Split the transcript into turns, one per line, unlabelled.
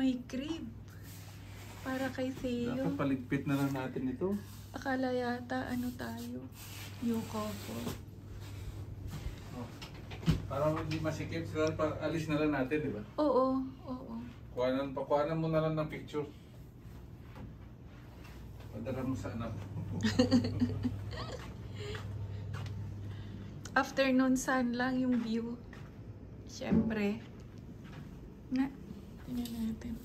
May crib. Para kay Theo.
Dapat paligpit na lang natin ito.
Akala yata ano tayo. New couple.
Oh. Para hindi masikip sila, pa, alis na lang natin, di ba?
Oo, oo.
Kuhanan, pakuhanan mo na lang ng picture. Padala mo sa anak.
Afternoon sun lang yung view. Siyempre. Na, Tingnan natin.